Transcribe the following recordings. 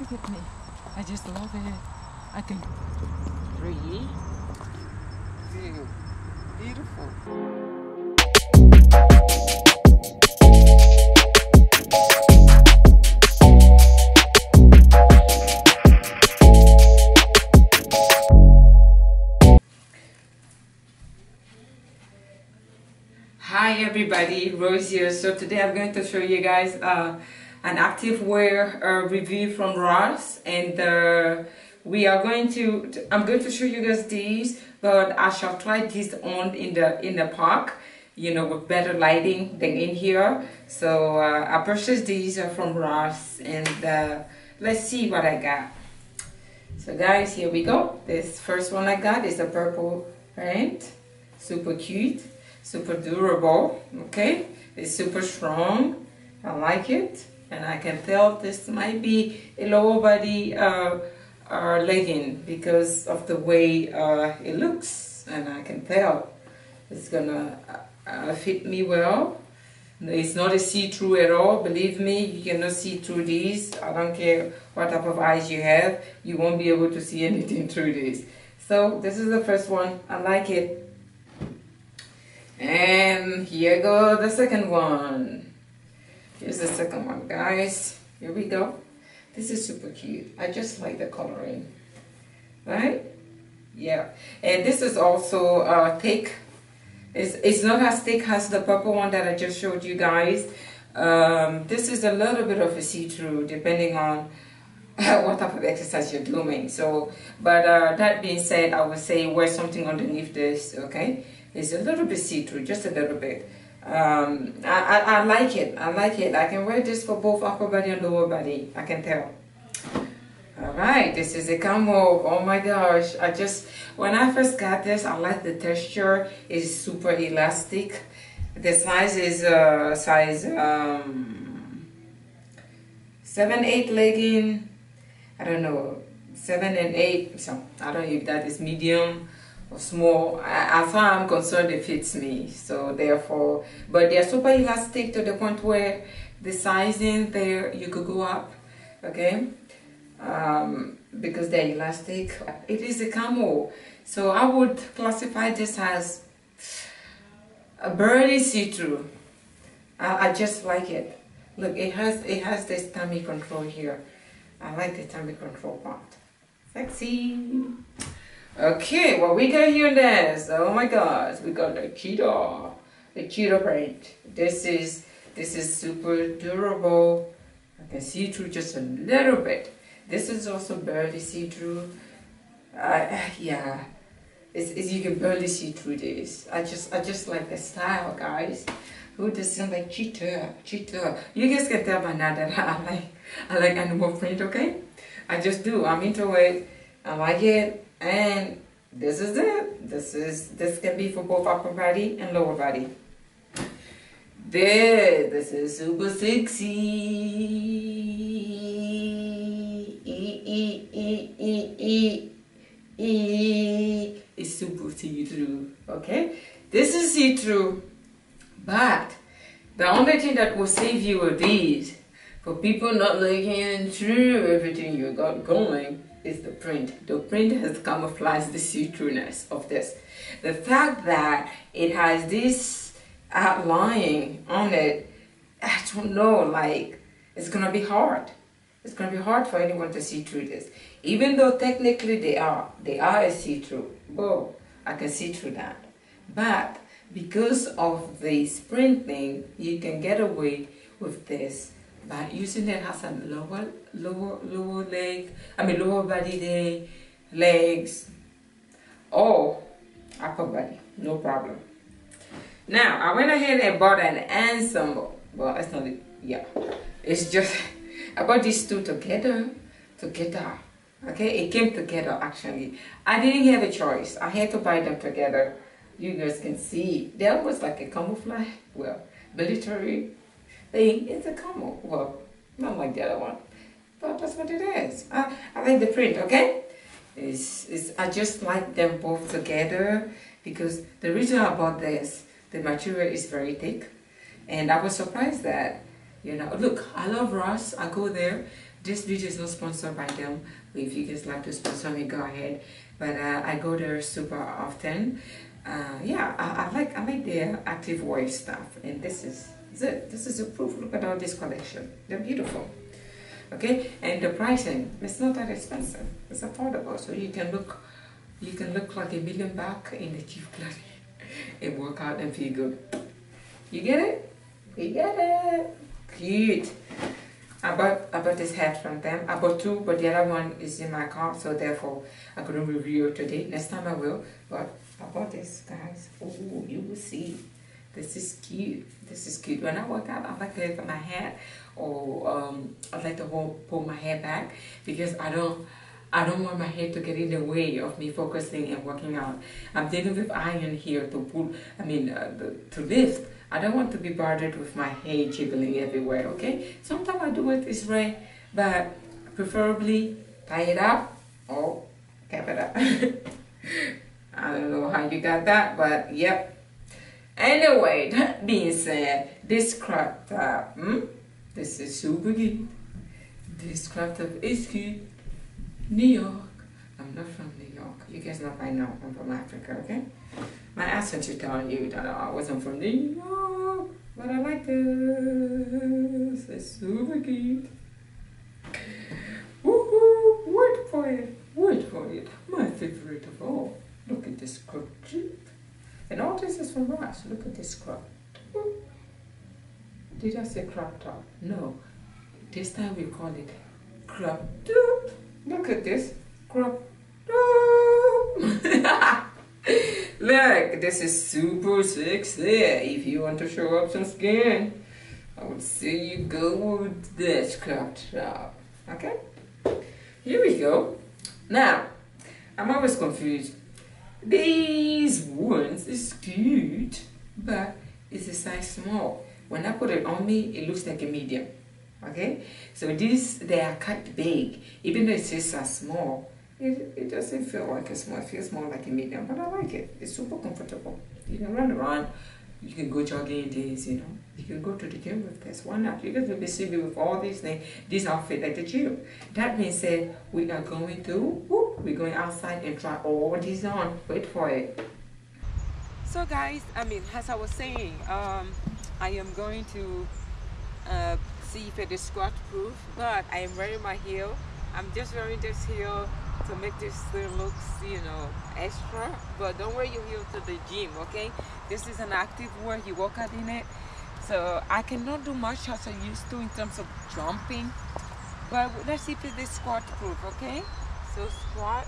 Look at me. I just love it. I can breathe. View. Beautiful. Hi everybody, Rose here. So today I'm going to show you guys uh, an activewear uh, review from Ross and uh, we are going to, I'm going to show you guys these but I shall try these on in the in the park you know with better lighting than in here. So uh, I purchased these from Ross and uh, let's see what I got. So guys here we go. This first one I got is a purple print. Super cute super durable okay? It's super strong. I like it and I can tell this might be a lower body uh, uh, legging because of the way uh, it looks. And I can tell it's gonna uh, fit me well. It's not a see-through at all believe me. You cannot see through these. I don't care what type of eyes you have. You won't be able to see anything through this so this is the first one. I like it. And here go the second one here's the second one guys here we go this is super cute. I just like the coloring. Right? Yeah. And this is also uh, thick. It's, it's not as thick as the purple one that I just showed you guys. Um, this is a little bit of a see-through depending on what type of exercise you're doing. So, but uh, that being said, I would say wear something underneath this, okay? It's a little bit see-through, just a little bit um, I, I, I, like it. I like it. I can wear this for both upper body and lower body. I can tell. All right, this is a camo. Oh my gosh. I just, when I first got this, I like the texture. It's super elastic. The size is uh, size um, 7, 8 legging. I don't know, 7 and 8. So I don't know if that is medium small. As far I'm concerned, it fits me. So therefore, but they're super elastic to the point where the sizing there, you could go up, okay? Um, because they're elastic. It is a camo. So I would classify this as a birdie see-through. I, I just like it. Look, it has it has this tummy control here. I like the tummy control part. Sexy. Okay, what we got here next? Oh my gosh, we got the cheetah, the cheetah print. This is this is super durable. I can see through just a little bit. This is also barely see through. Uh, yeah, it's, it's, you can barely see through this. I just I just like the style, guys. Who doesn't like cheetah? Cheetah. You guys can tell by now that I like I like animal print. Okay, I just do. I'm into it. I like it and this is it. This is this can be for both upper body and lower body there this is super sexy. E, e, e, it's super see-through okay? This is see-through. But the only thing that will save you are these. For people not looking through everything you got going is the print. The print has camouflaged the see-throughness of this. The fact that it has this outline on it, I don't know, like, it's gonna be hard. It's gonna be hard for anyone to see through this. Even though technically they are, they are a see-through. Whoa, I can see through that. But because of the sprint thing, you can get away with this by using it as a lower, lower, lower leg, I mean lower body day, legs, or upper body, no problem. Now, I went ahead and bought an ensemble. Well, it's not, yeah, it's just, I bought these two together, together. Okay, it came together actually. I didn't have a choice. I had to buy them together. You guys can see, there was like a camouflage, well, military thing. It's a camo. Well, not like the other one, but that's what it is. I, I like the print, okay? It's, it's, I just like them both together because the reason I bought this, the material is very thick. And I was surprised that, you know, look, I love Ross. I go there. this video is not sponsored by them. If you guys like to sponsor me, go ahead. But uh, I go there super often. Uh, yeah, I, I, like I like their activewear stuff, and this is it. This is a proof. Look at all this collection. They're beautiful. Okay, and the pricing it's not that expensive. It's affordable, so you can look you can look like a million back in the cheap clothing and work out and feel good. You get it? You get it? Cute. I bought I bought this hat from them. I bought two, but the other one is in my car, so therefore I couldn't review it today. Next time I will. But I bought this, guys. Oh, you will see. This is cute. This is cute. When I work out, I like to lift my hair or um, I like to hold, pull my hair back because I don't. I don't want my hair to get in the way of me focusing and working out. I'm dealing with iron here to pull, I mean, uh, to lift. I don't want to be bothered with my hair jiggling everywhere, okay? Sometimes I do it this way, but preferably tie it up or cap it up. I don't know how you got that, but yep. Anyway, that being said, this crop top, hmm? this is super good. This crop top is cute. New York. I'm not from New York. You guys know I know I'm from Africa, okay? My accent should tell you that I wasn't from New York, but I like this. It's super cute. Woohoo! Wait for it. Wait for it. My favorite of all. Look at this jeep. And all this is from us. Look at this crop. Did I say crop top? No. This time we call it crop top. Look at this. Crop Look, this is super sexy. If you want to show up some skin, I would say you go with this crop top. Okay? Here we go. Now, I'm always confused. These ones is cute, but it's a size small. When I put it on me, it looks like a medium okay? So these they are cut big. Even though it's just a small it, it doesn't feel like a small it feels more like a medium but i like it. It's super comfortable. You can run around you can go jogging in this you know you can go to the gym with this why not you will be me with all these things this outfit at the gym. That being said we are going to whoop, we're going outside and try all these on. Wait for it. So guys i mean as i was saying um i am going to uh, see if it is squat proof but I am wearing my heel. I'm just wearing this heel to make this thing looks, you know extra. But don't wear your heel to the gym okay? This is an active wear you walk out in it so I cannot do much as I used to in terms of jumping but let's see if it is squat proof okay so squat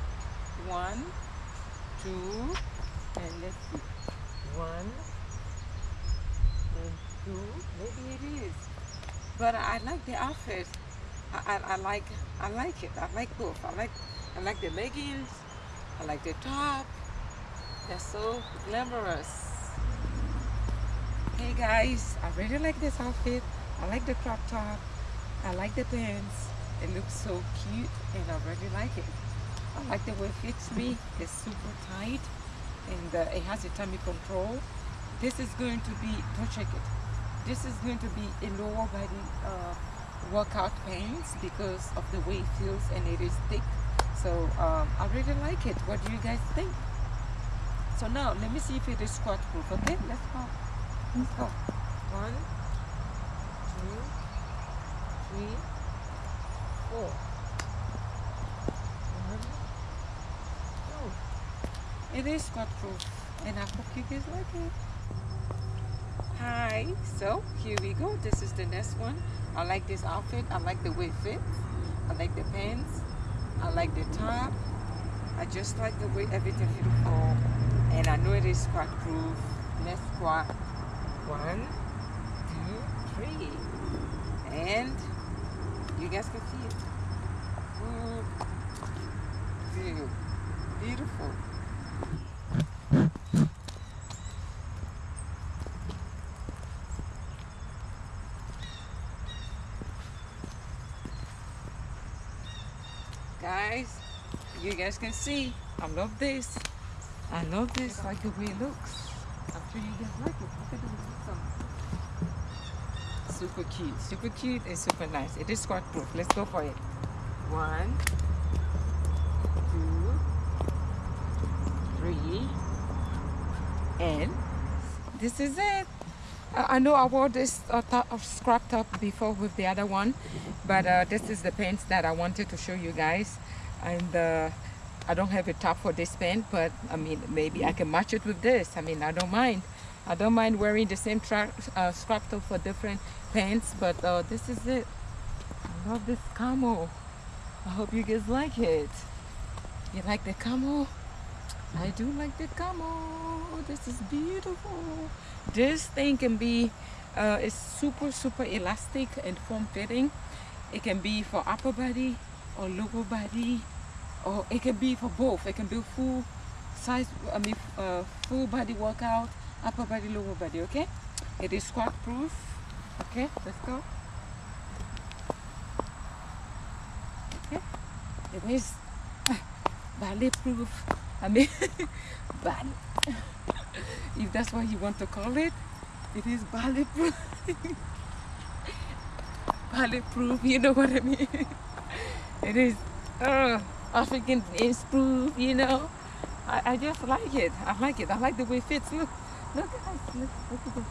one two and let's see one and two maybe it is but I like the outfit. I, I, I, like I like it. I like both. I like I like the leggings. I like the top. They're so glamorous. Guys, I really like this outfit. I like the crop top. I like the pants. It looks so cute and I really like it. I like the way it fits me. It's super tight and uh, it has a tummy control. This is going to be, don't check it this is going to be a lower body uh, workout pants because of the way it feels and it is thick so um, I really like it what do you guys think so now let me see if it is squat proof okay let's go go one two three four. Two. It is squat proof. And I hope you guys like it. Hi. So here we go. This is the next one. I like this outfit. I like the way it fits. I like the pants. I like the top. I just like the way everything beautiful and i know it is squat proof. Let's squat one two three. And you guys can see it. Beautiful. Guys you guys can see I love this. I love this like the way it looks I'm you guys like it look at the super cute. Super cute and super nice. It is squat proof. Let's go for it. One, two, three, and this is it. I know I wore this uh, top, uh, scrap top before with the other one, but uh, this is the pants that I wanted to show you guys. And uh, I don't have a top for this pant, but I mean, maybe I can match it with this. I mean, I don't mind. I don't mind wearing the same uh, scrap top for different pants, but uh, this is it. I love this camo. I hope you guys like it. You like the camo? I do like the camo. This is beautiful. This thing can be, uh, it's super, super elastic and form fitting. It can be for upper body or lower body, or it can be for both. It can be full size, I mean, uh, full body workout upper body lower body okay? It is squat proof okay? Let's go. Okay? It is ballet proof. I mean ballet if that's what you want to call it it is ballet proof. Ballet proof you know what I mean? It is uh, African proof you know I, I just like it I like it I like the way it fits look Look guys, look, look at.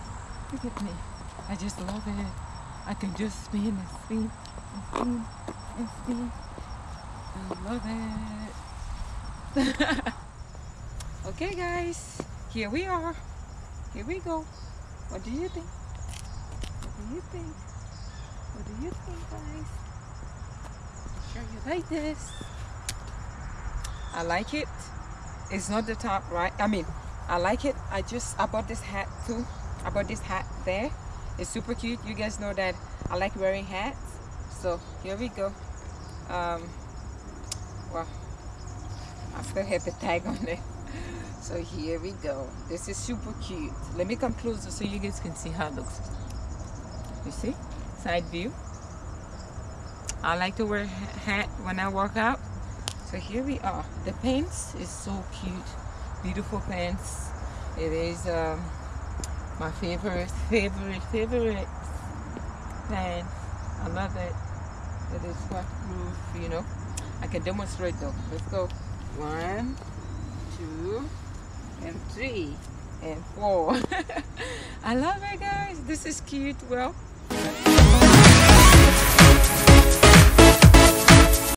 Look at me. I just love it. I can just spin and spin and spin and spin. I love it. okay guys, here we are. Here we go. What do you think? What do you think? What do you think guys? Sure you like this. I like it. It's not the top right. I mean, I like it. I just I bought this hat too. I bought this hat there. It's super cute. You guys know that I like wearing hats. So here we go. Um, well, I still have the tag on it. So here we go. This is super cute. Let me come closer so you guys can see how it looks. You see? Side view. I like to wear hat when I walk out. So here we are. The pants is so cute. Beautiful pants. It is um, my favorite favorite favorite pants I love it. It is waterproof you know. I can demonstrate though. Let's go. One two and three and four. I love it guys. This is cute. Well